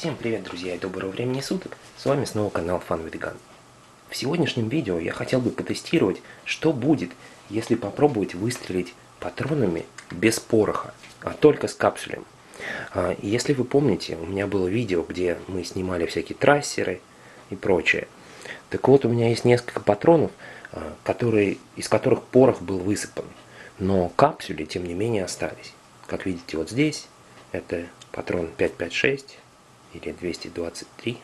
Всем привет, друзья, и доброго времени суток! С вами снова канал Fun with Gun. В сегодняшнем видео я хотел бы потестировать, что будет, если попробовать выстрелить патронами без пороха, а только с капсулем. А, если вы помните, у меня было видео, где мы снимали всякие трассеры и прочее. Так вот, у меня есть несколько патронов, а, которые, из которых порох был высыпан. Но капсули, тем не менее, остались. Как видите, вот здесь это патрон 556 или 223.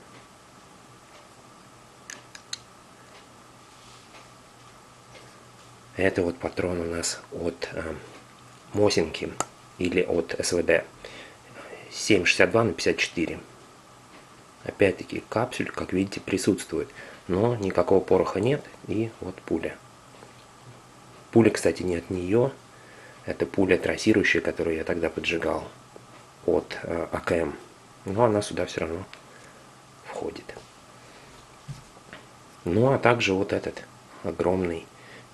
Это вот патрон у нас от э, Мосинки или от СВД 7,62 на 54. Опять-таки капсуль, как видите, присутствует, но никакого пороха нет и вот пуля. Пуля, кстати, не от нее, это пуля трассирующая, которую я тогда поджигал от э, АКМ но она сюда все равно входит. Ну а также вот этот огромный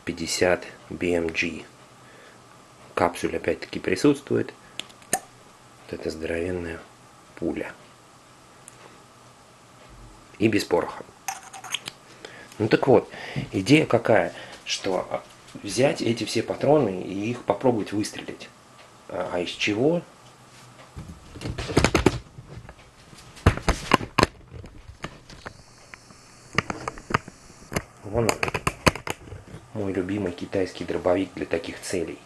50 BMG капсуль опять-таки присутствует. Вот эта здоровенная пуля. И без пороха. Ну так вот, идея какая, что взять эти все патроны и их попробовать выстрелить. А из чего? Вон он, мой любимый китайский дробовик для таких целей.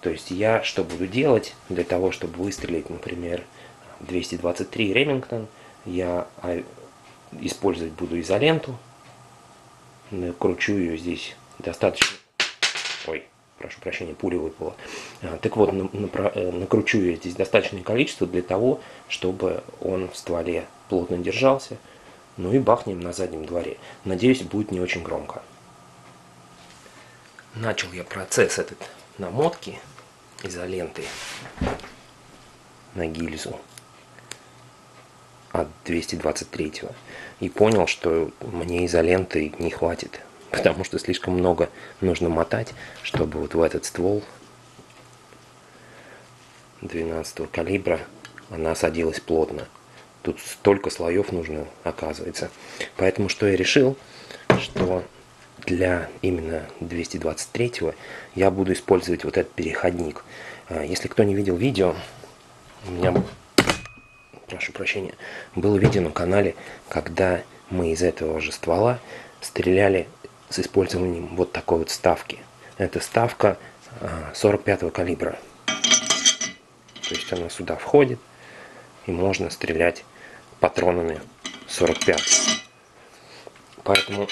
То есть я что буду делать для того, чтобы выстрелить, например, 223 Ремингтон, я а, использовать буду изоленту, накручу ее здесь достаточно... Ой, прошу прощения, пуля выпала. А, так вот, э, накручу ее здесь достаточное количество для того, чтобы он в стволе плотно держался, ну и бахнем на заднем дворе. Надеюсь, будет не очень громко. Начал я процесс этот намотки изоленты на гильзу от 223 и понял, что мне изоленты не хватит, потому что слишком много нужно мотать, чтобы вот в этот ствол 12 калибра она садилась плотно. Тут столько слоев нужно, оказывается. Поэтому что я решил, что для именно 223 я буду использовать вот этот переходник. А, если кто не видел видео, у меня, прошу прощения, было видео на канале, когда мы из этого же ствола стреляли с использованием вот такой вот ставки. Это ставка 45 а, калибра. То есть она сюда входит и можно стрелять патронами 45. Поэтому,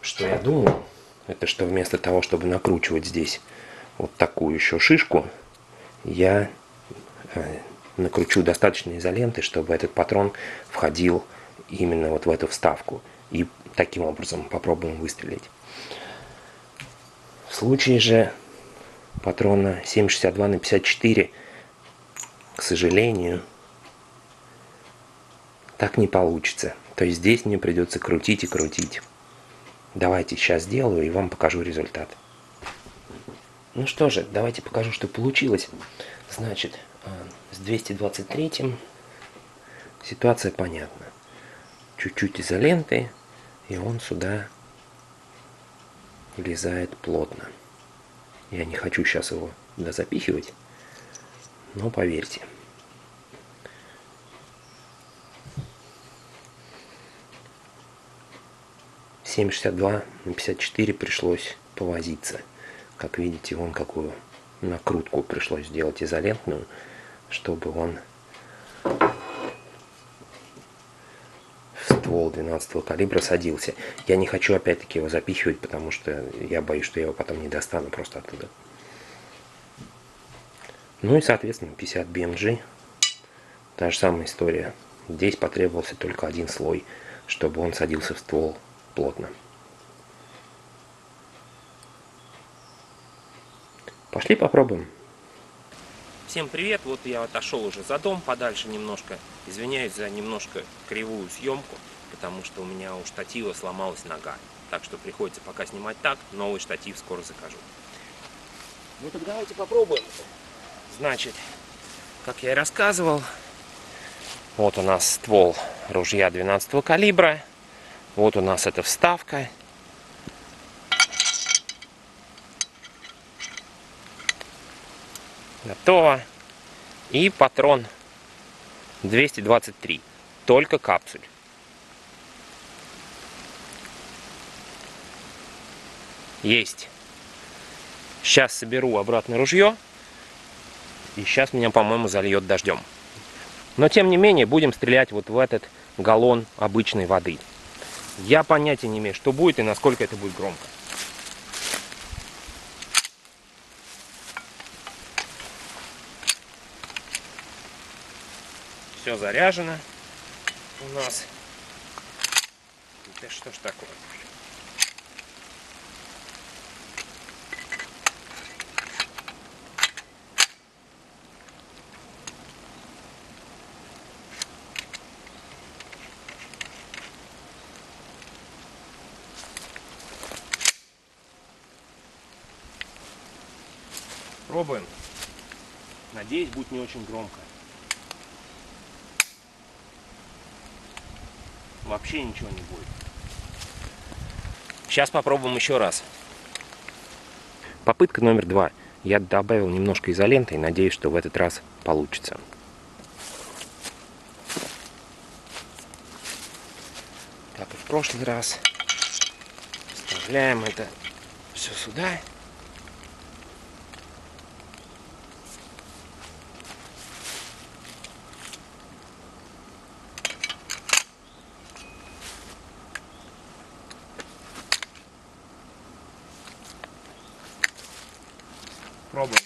что я думаю, это что вместо того, чтобы накручивать здесь вот такую еще шишку, я э, накручу достаточно изоленты, чтобы этот патрон входил именно вот в эту вставку. И таким образом попробуем выстрелить. В случае же патрона 7,62 на 54, к сожалению, так не получится. То есть здесь мне придется крутить и крутить. Давайте сейчас сделаю и вам покажу результат. Ну что же, давайте покажу, что получилось. Значит, а, с 223 ситуация понятна. Чуть-чуть изоленты, и он сюда влезает плотно. Я не хочу сейчас его запихивать, но поверьте – 7,62 на 54 пришлось повозиться. Как видите, вон какую накрутку пришлось сделать изолентную, чтобы он ствол 12 калибра садился. Я не хочу опять-таки его запихивать, потому что я боюсь, что я его потом не достану просто оттуда. Ну и, соответственно, 50 BMG. Та же самая история. Здесь потребовался только один слой, чтобы он садился в ствол плотно. Пошли попробуем. Всем привет, вот я отошел уже за дом подальше немножко. Извиняюсь за немножко кривую съемку, потому что у меня у штатива сломалась нога. Так что приходится пока снимать так, новый штатив скоро закажу. Ну так давайте попробуем. Значит, как я и рассказывал, Вот у нас ствол ружья 12 калибра. Вот у нас эта вставка. Готово. И патрон 223. Только капсуль. Есть. Сейчас соберу обратно ружье. И сейчас меня, по-моему, зальет дождем. Но, тем не менее, будем стрелять вот в этот галлон обычной воды. Я понятия не имею, что будет и насколько это будет громко. Все заряжено у нас. Это что ж такое? Пробуем. Надеюсь, будет не очень громко. Вообще ничего не будет. Сейчас попробуем еще раз. Попытка номер два. Я добавил немножко изоленты и надеюсь, что в этот раз получится. Как и в прошлый раз. Вставляем это все сюда. Пробуем.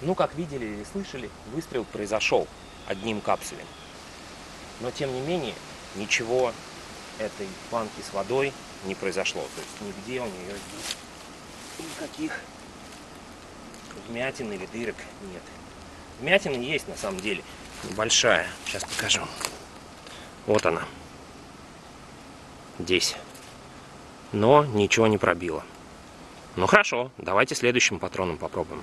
Ну, как видели или слышали, выстрел произошел одним капсулем. Но, тем не менее, ничего этой банки с водой не произошло. То есть нигде у нее никаких вмятин или дырок нет. Вмятина есть на самом деле. Большая. Сейчас покажу. Вот она. Здесь. Но ничего не пробило. Ну хорошо, давайте следующим патроном попробуем.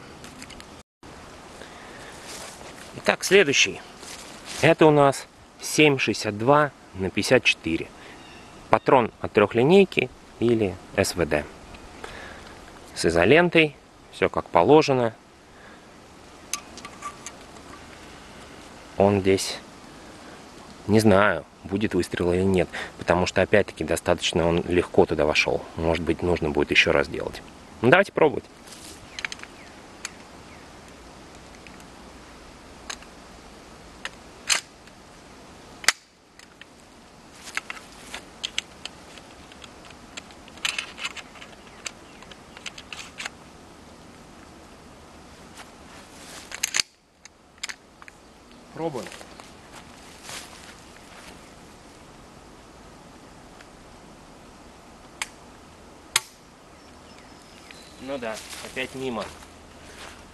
Итак, следующий. Это у нас 7,62 на 54. Патрон от трехлинейки или СВД. С изолентой. Все как положено. Он здесь, не знаю, будет выстрел или нет. Потому что, опять-таки, достаточно он легко туда вошел. Может быть, нужно будет еще раз делать. Ну, давайте пробовать. Пробуем. Ну да, опять мимо.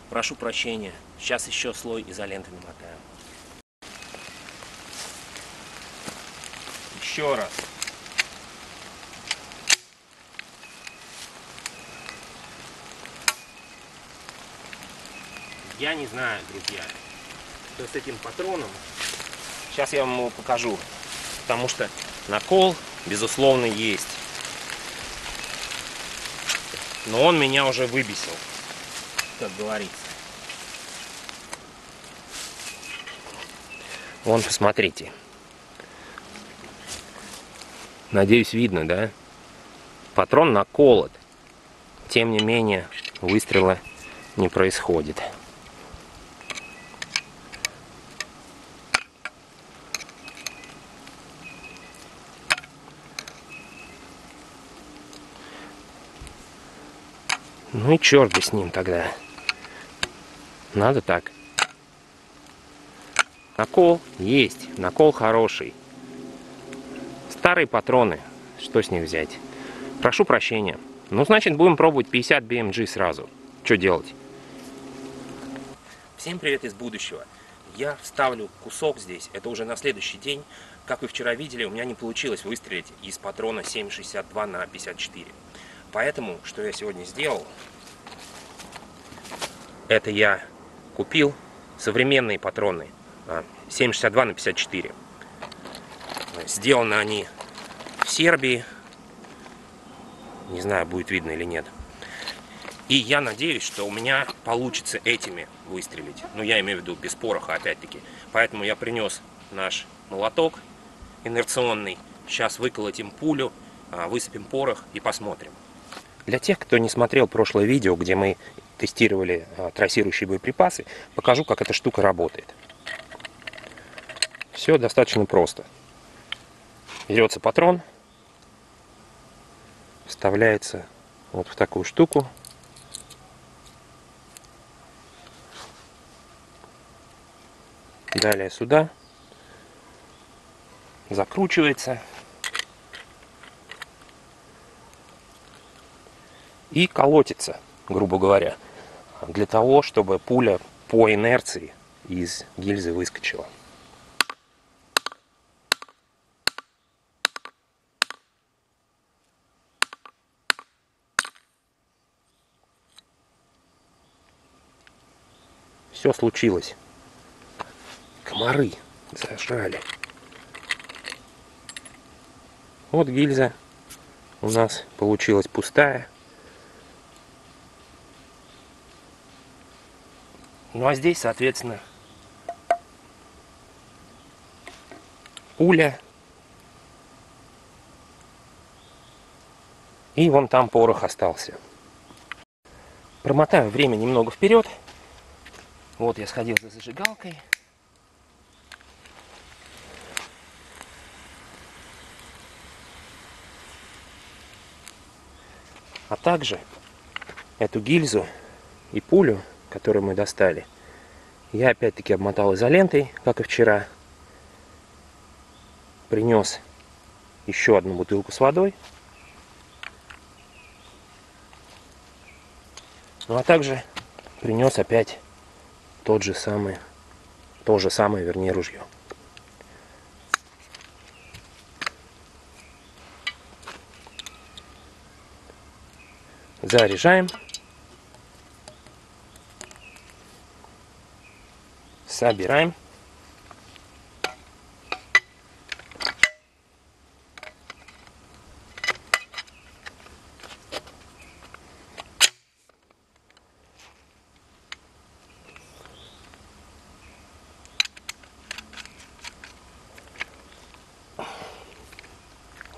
Прошу прощения. Сейчас еще слой изоленты намотаю. Еще раз. Я не знаю, друзья, что с этим патроном. Сейчас я вам его покажу. Потому что накол, безусловно, есть. Но он меня уже выбесил, как говорится. Вон, посмотрите. Надеюсь, видно, да? Патрон наколот. Тем не менее, выстрела не происходит. Ну и черт бы с ним тогда. Надо так. Накол есть. Накол хороший. Старые патроны. Что с них взять? Прошу прощения. Ну, значит, будем пробовать 50 BMG сразу. Что делать? Всем привет из будущего. Я вставлю кусок здесь, это уже на следующий день, Как вы вчера видели, у меня не получилось выстрелить из патрона 7,62 на 54. Поэтому, что я сегодня сделал, это я купил современные патроны 7,62 а, на 54. Сделаны они в Сербии. Не знаю, будет видно или нет. И я надеюсь, что у меня получится этими выстрелить. Ну, я имею в виду без пороха, опять-таки. Поэтому я принес наш молоток инерционный. Сейчас выколотим пулю, а, высыпем порох и посмотрим. Для тех, кто не смотрел прошлое видео, где мы тестировали а, трассирующие боеприпасы, покажу, как эта штука работает. Все достаточно просто. Берется патрон, вставляется вот в такую штуку. Далее сюда закручивается и колотится, грубо говоря, для того, чтобы пуля по инерции из гильзы выскочила. Все случилось. Комары зажали. Вот гильза у нас получилась пустая. Ну а здесь, соответственно, пуля. И вон там порох остался. Промотаю время немного вперед. Вот я сходил за зажигалкой. А также эту гильзу и пулю, которую мы достали, я опять-таки обмотал изолентой, как и вчера. Принес еще одну бутылку с водой. Ну а также принес опять тот же самый, то же самое, вернее, ружье. Заряжаем. Собираем.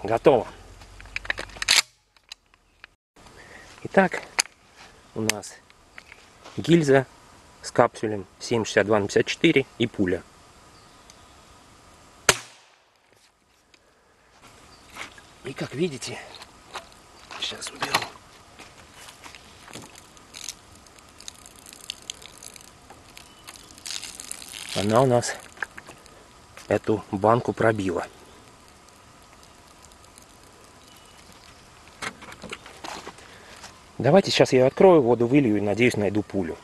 Готово. Итак, у нас гильза с капсулем 7,62 на 54 и пуля. И как видите, сейчас уберу. Она у нас эту банку пробила. Давайте сейчас я открою, воду вылью и надеюсь найду пулю.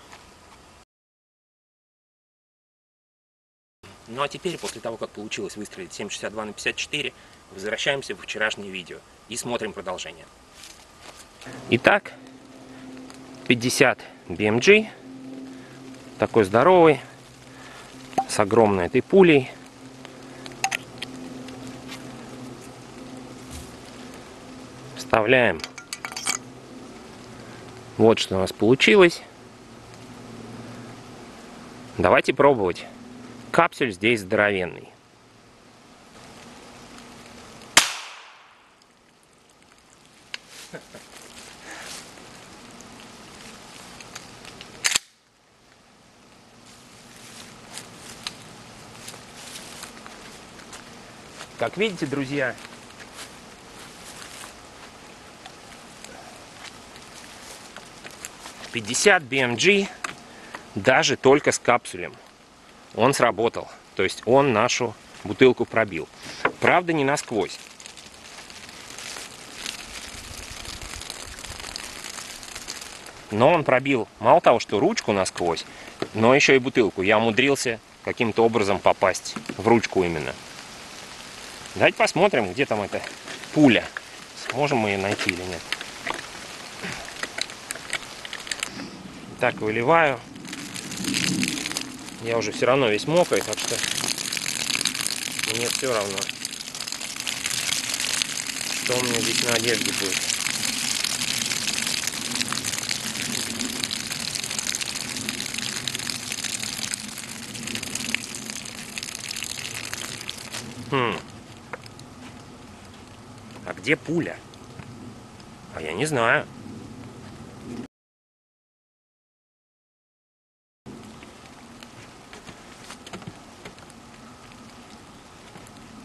Ну а теперь, после того, как получилось выстрелить 7,62 на 54, возвращаемся в вчерашнее видео и смотрим продолжение. Итак, 50 BMG, такой здоровый, с огромной этой пулей. Вставляем вот что у нас получилось. Давайте пробовать. Капсуль здесь здоровенный. Как видите, друзья, 50 BMG даже только с капсулем. Он сработал. То есть он нашу бутылку пробил. Правда, не насквозь. Но он пробил мало того, что ручку насквозь, но еще и бутылку. Я умудрился каким-то образом попасть в ручку именно. Давайте посмотрим, где там эта пуля. Сможем мы ее найти или нет. Так, выливаю. Я уже все равно весь мокрый, так что мне все равно, что у меня здесь на одежде будет. Хм. А где пуля? А я не знаю.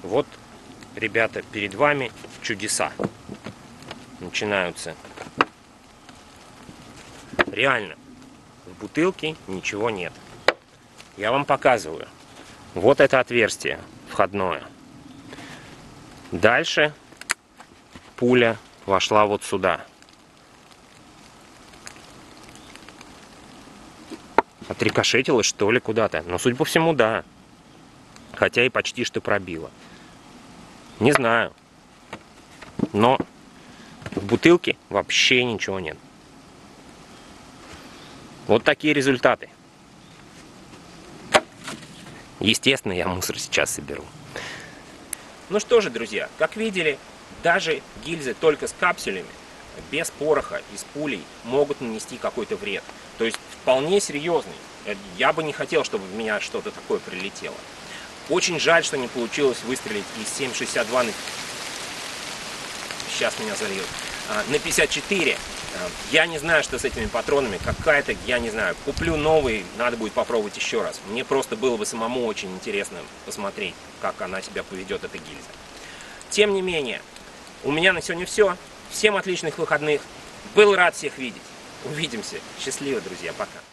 Вот, ребята, перед вами чудеса начинаются. Реально, в бутылке ничего нет. Я вам показываю. Вот это отверстие входное. Дальше пуля вошла вот сюда. Отрикошетила что ли куда-то? Но судя по всему, да. Хотя и почти что пробила. Не знаю. Но в бутылке вообще ничего нет. Вот такие результаты. Естественно, я мусор сейчас соберу. Ну что же, друзья, как видели, даже гильзы только с капсулями, без пороха и с пулей могут нанести какой-то вред. То есть вполне серьезный. Я бы не хотел, чтобы в меня что-то такое прилетело. Очень жаль, что не получилось выстрелить из 7,62 на... Сейчас меня зальет. А, на 54. А, я не знаю, что с этими патронами. Какая-то, я не знаю. Куплю новый, надо будет попробовать еще раз. Мне просто было бы самому очень интересно посмотреть, как она себя поведет, эта гильза. Тем не менее, у меня на сегодня все. Всем отличных выходных. Был рад всех видеть. Увидимся. Счастливо, друзья. Пока.